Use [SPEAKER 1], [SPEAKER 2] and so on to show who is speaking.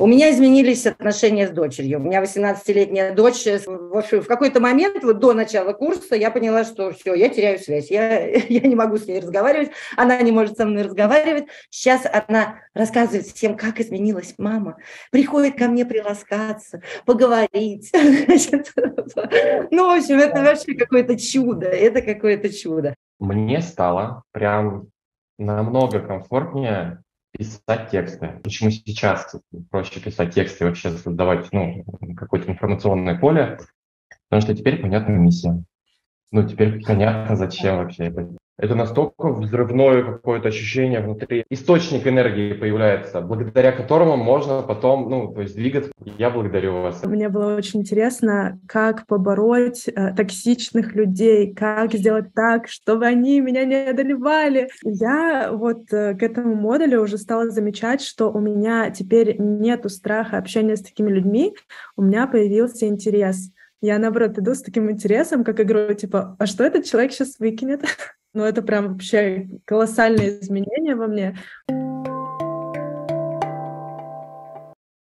[SPEAKER 1] У меня изменились отношения с дочерью. У меня 18-летняя дочь. В какой-то момент, вот до начала курса, я поняла, что все, я теряю связь. Я, я не могу с ней разговаривать, она не может со мной разговаривать. Сейчас она рассказывает всем, как изменилась мама. Приходит ко мне приласкаться, поговорить. Ну, в общем, это вообще какое-то чудо. Это какое-то чудо.
[SPEAKER 2] Мне стало прям намного комфортнее писать тексты. Почему сейчас проще писать тексты и вообще создавать ну, какое-то информационное поле? Потому что теперь понятна миссия. Ну, теперь понятно, зачем вообще это это настолько взрывное какое-то ощущение внутри. Источник энергии появляется, благодаря которому можно потом, ну, то есть двигаться. Я благодарю вас.
[SPEAKER 3] Мне было очень интересно, как побороть э, токсичных людей, как сделать так, чтобы они меня не одолевали. Я вот э, к этому модулю уже стала замечать, что у меня теперь нету страха общения с такими людьми, у меня появился интерес. Я, наоборот, иду с таким интересом, как игру, типа, а что этот человек сейчас выкинет? Ну, это прям вообще колоссальные изменения во мне.